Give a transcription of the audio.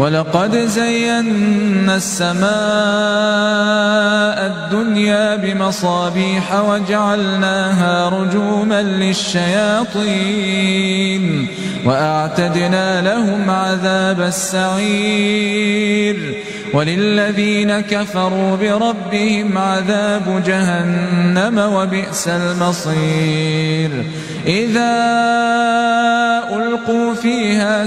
ولقد زينا السماء الدنيا بمصابيح وجعلناها رجوما للشياطين وأعتدنا لهم عذاب السعير وللذين كفروا بربهم عذاب جهنم وبئس المصير إذا